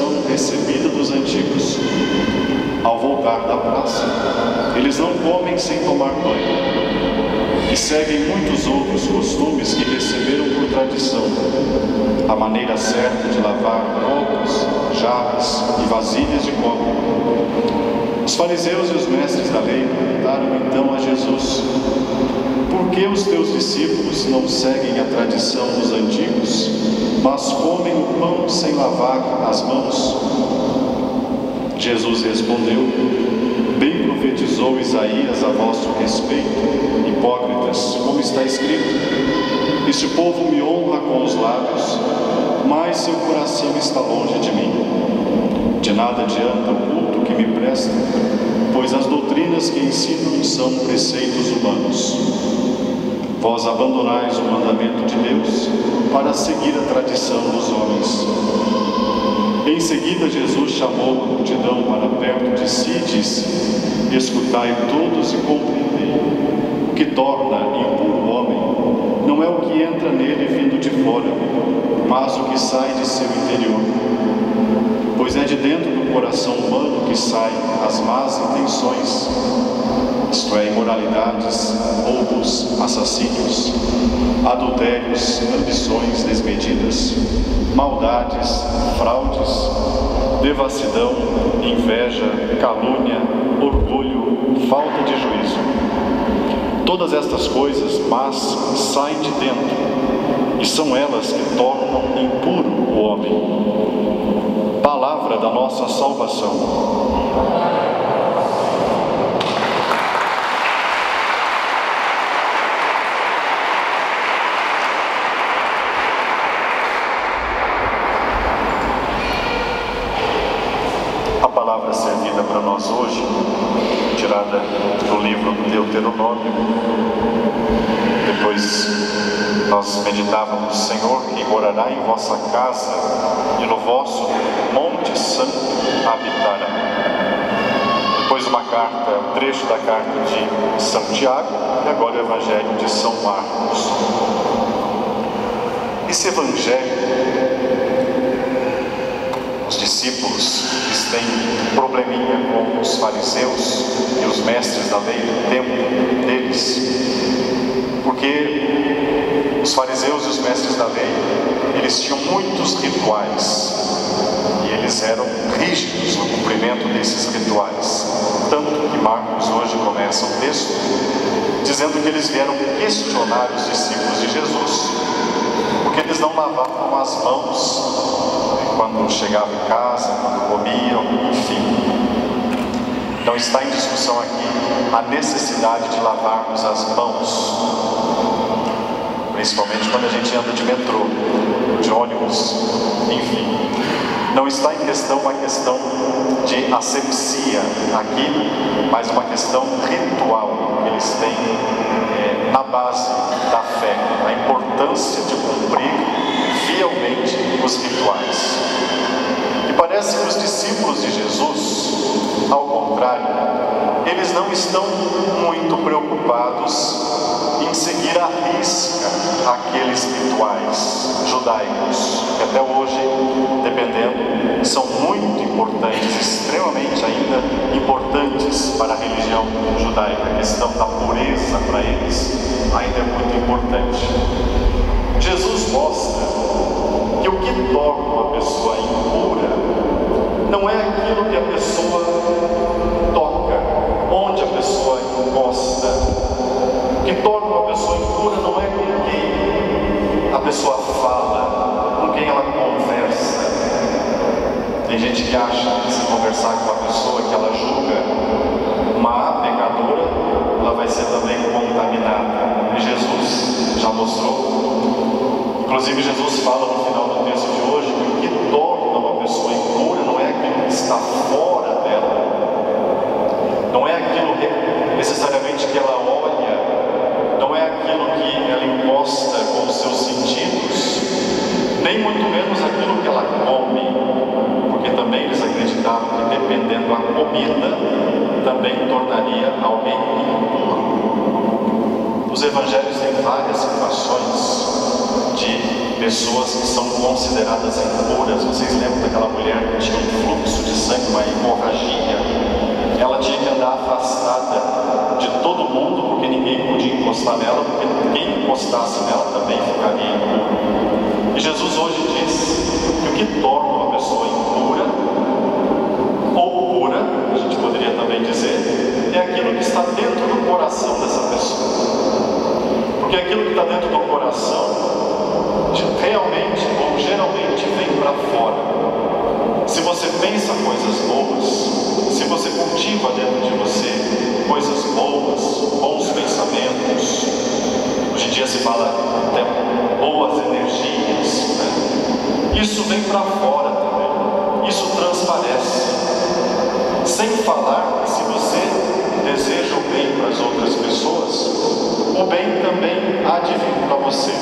tradição recebida dos antigos. Ao voltar da praça, eles não comem sem tomar banho e seguem muitos outros costumes que receberam por tradição. A maneira certa de lavar copos, jarras e vasilhas de cobre. Os fariseus e os mestres da lei perguntaram então a Jesus: Por que os teus discípulos não seguem a tradição dos antigos, mas comem o pão sem lavar as mãos? Jesus respondeu: Bem profetizou Isaías a vosso respeito, hipócritas, como está escrito: Este povo me honra com os lábios, mas seu coração está longe de mim. De nada adianta o culto que me prestam, pois as doutrinas que ensinam são preceitos humanos. Vós abandonais o mandamento de Deus para seguir a tradição dos homens. Em seguida, Jesus chamou a multidão para perto de si e disse: Escutai todos e compreendei. O que torna impuro o homem não é o que entra nele vindo de fora, mas o que sai de seu interior. Pois é de dentro do coração humano que saem as más intenções, isto é, imoralidades, roubos, assassínios, adultérios, ambições desmedidas, maldades, fraudes, devassidão, inveja, calúnia, orgulho, falta de juízo. Todas estas coisas mas saem de dentro e são elas que tornam impuro o homem. Palavra da nossa salvação. A palavra servida para nós hoje, tirada do livro do Deuteronômio, depois nós meditávamos, Senhor, que morará em vossa casa e no vosso monte santo habitará. Depois uma carta, um trecho da carta de São Tiago e agora o Evangelho de São Marcos. Esse Evangelho os discípulos que têm probleminha com os fariseus e os mestres da lei do tempo deles, porque os fariseus e os mestres da lei, eles tinham muitos rituais e eles eram rígidos no cumprimento desses rituais, tanto que Marcos hoje começa o texto dizendo que eles vieram questionar os discípulos de Jesus, porque eles não lavavam as mãos quando chegavam em casa, quando comiam, enfim. Então está em discussão aqui a necessidade de lavarmos as mãos, principalmente quando a gente anda de metrô, de ônibus, enfim. Não está em questão uma questão de asepsia aqui, mas uma questão ritual que eles têm é, na base da fé, a importância de cumprir fielmente os rituais. E parece que os discípulos de Jesus, ao contrário, eles não estão muito preocupados seguir à risca aqueles rituais judaicos, que até hoje, dependendo, são muito importantes, extremamente ainda importantes para a religião judaica. A questão da pureza para eles ainda é muito importante. Jesus mostra que o que torna uma pessoa impura não é aquilo que a pessoa toca, onde a pessoa encosta. Que torna pessoa fala, com quem ela conversa. Tem gente que acha que se conversar com a pessoa que ela julga uma pecadora, ela vai ser também contaminada. E Jesus já mostrou. Inclusive, Jesus fala no final do texto de hoje que o que torna uma pessoa impura não é aquilo que está fora menos aquilo que ela come, porque também eles acreditavam que dependendo da comida, também tornaria alguém impuro. Os evangelhos têm várias situações de pessoas que são consideradas impuras. Vocês lembram daquela mulher que tinha um fluxo de sangue, uma hemorragia? Ela tinha que andar afastada de todo mundo, porque ninguém podia encostar nela, porque quem encostasse nela também ficaria impuro. Jesus hoje diz que o que torna uma pessoa impura, ou pura, a gente poderia também dizer, é aquilo que está dentro do coração dessa pessoa. Porque aquilo que está dentro do coração realmente ou geralmente vem para fora. Se você pensa coisas boas, se você cultiva dentro de você coisas boas, bons pensamentos, hoje em dia se fala até boas energias, né? isso vem para fora também, isso transparece. Sem falar que se você deseja o bem para as outras pessoas, o bem também há de vir para você.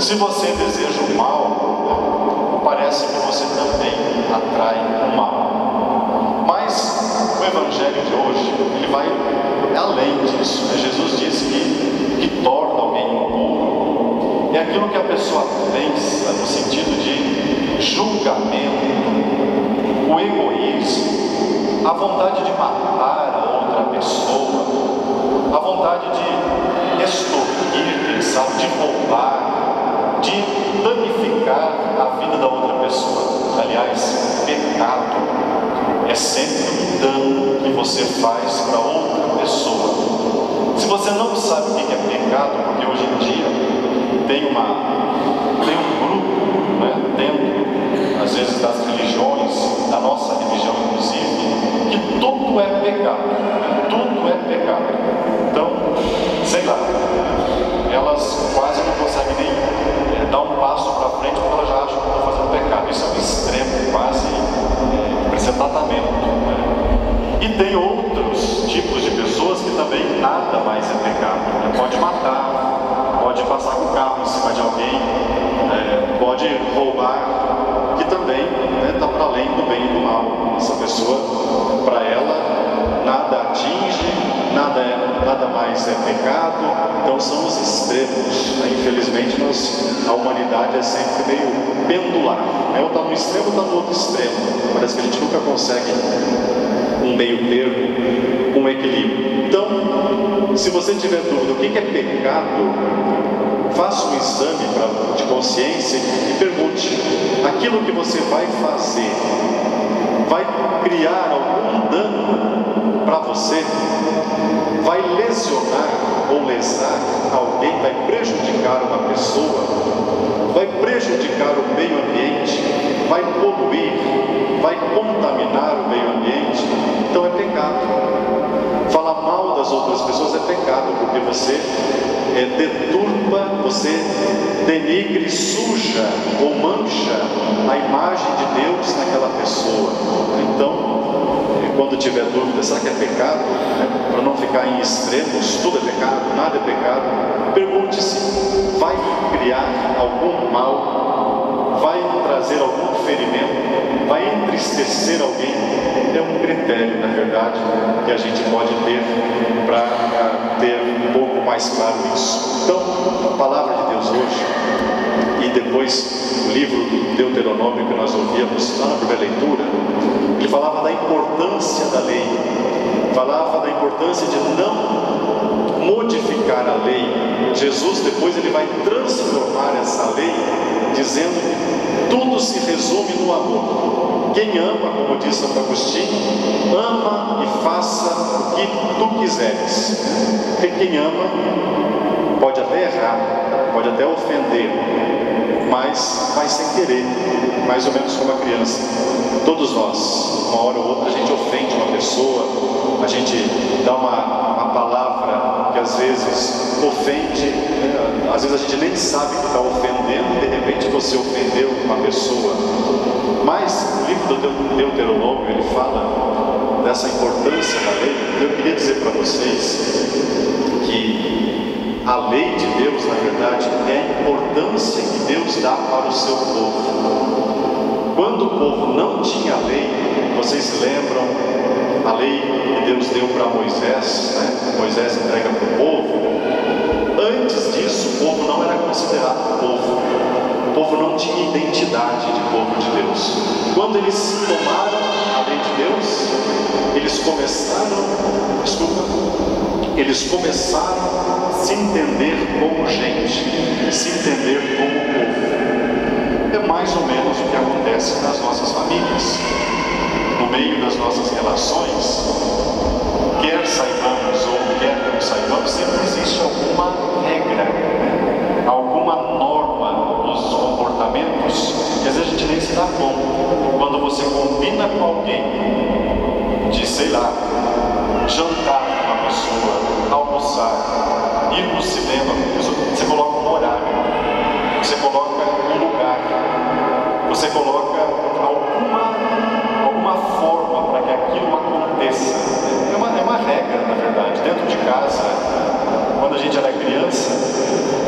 Se você deseja o mal, parece que você também atrai o mal. Mas o Evangelho de hoje, ele vai além disso. Jesus diz que que torna é aquilo que a pessoa pensa no sentido de julgamento, o egoísmo, a vontade de matar a outra pessoa, a vontade de extorquir, quem sabe, de roubar, de danificar a vida da outra pessoa. Aliás, pecado é sempre um dano que você faz para outra pessoa. Se você não sabe o que é pecado, porque hoje em dia tem, uma, tem um grupo né, dentro, às vezes, das religiões, da nossa religião inclusive, que tudo é pecado. Tudo é pecado. Então, sei lá, elas quase não conseguem nem dar um passo para frente porque ela já acha que está fazendo pecado. Isso é um extremo, quase é, precisa tratamento. Né? E tem outros tipos de pessoas que também nada mais é pecado. Né? Pode matar, pode passar com o carro em cima de alguém, é, pode roubar, que também está né, para além do bem e do mal. Essa pessoa, para ela, nada atinge, nada, é, nada mais é pecado, então são os extremos. Né? Infelizmente, nós, a humanidade é sempre meio pendular, né? ou está no extremo ou está no outro extremo. Parece que a gente nunca consegue um meio termo, um equilíbrio. Então, se você tiver dúvida o que é pecado, faça um exame de consciência e pergunte: aquilo que você vai fazer vai criar algum dano para você? vai lesionar ou lesar alguém, vai prejudicar uma pessoa, vai prejudicar o meio ambiente, vai poluir, vai contaminar o meio ambiente, então é pecado. Falar mal das outras pessoas é pecado, porque você é, deturpa, você denigre, suja ou mancha a imagem de Deus naquela pessoa. Então, quando tiver dúvida, será que é pecado? Né? Para não ficar em extremos, tudo é pecado, nada é pecado. Pergunte-se: vai criar algum mal? Vai trazer algum ferimento? Vai entristecer alguém? É um critério, na verdade, que a gente pode ter para ter um pouco mais claro isso. Então, a palavra de Deus hoje, e depois o livro do Deuteronômio que nós ouvíamos lá na primeira leitura, ele falava da importância da lei, falava da importância de não modificar a lei. Jesus depois ele vai transformar essa lei, dizendo tudo se resume no amor. Quem ama, como diz Santo Agostinho, ama e faça o que tu quiseres. Porque quem ama pode até errar, pode até ofender, mas vai sem querer, mais ou menos como a criança. Todos nós, uma hora ou outra, a gente ofende uma pessoa, a gente dá uma, uma palavra que às vezes ofende, né? às vezes a gente nem sabe que está ofendendo, de repente você ofendeu uma pessoa. Mas o livro do Deuteronômio ele fala dessa importância da lei. Eu queria dizer para vocês que a lei de Deus, na verdade, é a importância que Deus dá para o seu povo. Quando o povo não tinha lei, vocês lembram a lei que Deus deu para Moisés, né? Moisés entrega para o povo. Antes disso, o povo não era considerado povo. O povo não tinha identidade de povo de Deus. Quando eles tomaram a lei de Deus, eles começaram, desculpa, eles começaram a se entender como gente, se entender como povo. É mais ou menos o que acontece nas nossas famílias no meio das nossas relações, casa, quando a gente era criança,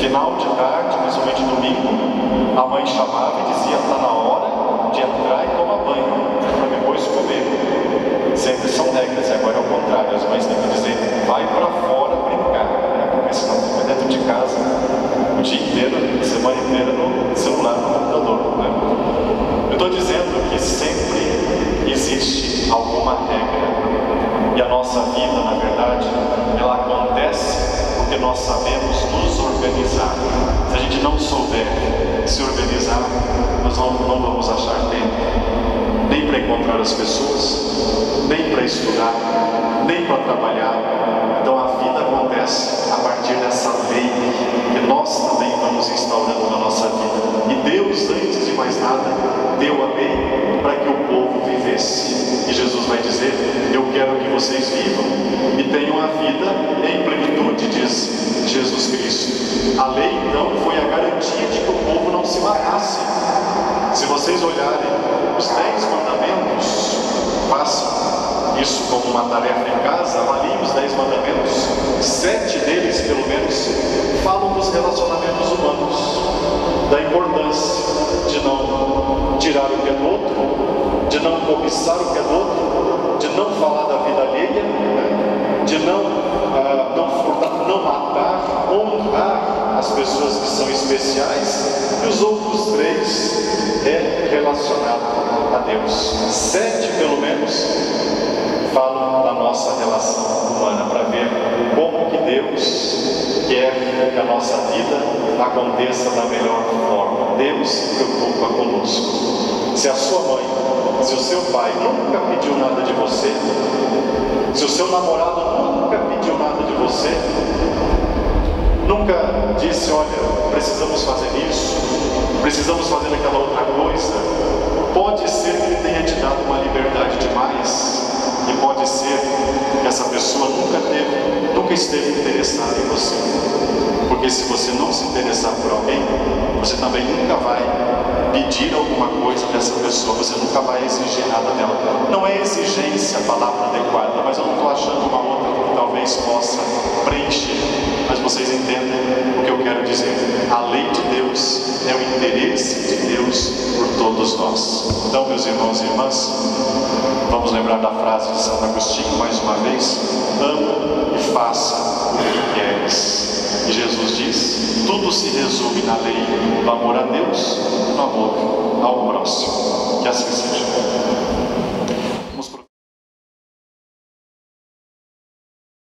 final de tarde, principalmente domingo, a mãe chamava e dizia: está na hora de entrar e tomar banho, para depois comer. Sempre são regras, e agora é o contrário. As mães têm que dizer: vai para fora brincar, né? porque senão fica dentro de casa o dia inteiro, a semana inteira no celular, no computador. Né? Eu estou dizendo que sempre existe alguma regra. E a nossa vida, na verdade, ela acontece porque nós sabemos nos organizar. Se a gente não souber se organizar, nós não, não vamos achar tempo, nem para encontrar as pessoas, nem para estudar, nem para trabalhar. Então a vida acontece a partir dessa lei que nós também vamos instaurando na nossa vida. E Deus, antes de mais nada, deu a lei para que o povo vivesse. E Jesus vai dizer: Eu quero que vocês vivam e tenham a vida em plenitude, diz Jesus Cristo. A lei, então, foi a garantia de que o povo não se matasse. Se vocês olharem os dez mandamentos, façam isso como uma tarefa em casa, avaliem os dez mandamentos. Sete deles, pelo menos, falam dos relacionamentos humanos, da importância de não tirar o que é do outro, de não cobiçar o que é do outro, de não falar da vida alheia, de não, uh, não furtar, não matar, honrar as pessoas que são especiais, e os outros três é relacionado a Deus. Sete, pelo menos, falam da nossa relação humana, para ver como que Deus quer que a nossa vida aconteça da melhor forma. Deus se preocupa conosco. Se a sua mãe, se o seu pai nunca pediu nada de você, se o seu namorado nunca pediu nada de você, nunca disse, olha, precisamos fazer isso, precisamos fazer aquela outra coisa, pode ser que ele tenha te dado uma liberdade demais, e pode ser que essa pessoa nunca teve, nunca esteve interessada em você. Porque se você não se interessar por alguém, você também nunca vai pedir alguma coisa dessa pessoa, você nunca vai exigir nada dela. Não é exigência a palavra adequada, mas eu não estou achando uma outra que talvez possa preencher. Mas vocês entendem o que eu quero dizer. A lei de Deus é o interesse de Deus por todos nós. Então, meus irmãos e irmãs, vamos lembrar da frase de Santo Agostinho mais uma vez: ama e faça o que queres. E Jesus diz: tudo se resume na lei do amor a Deus, no amor ao próximo. Que assim seja.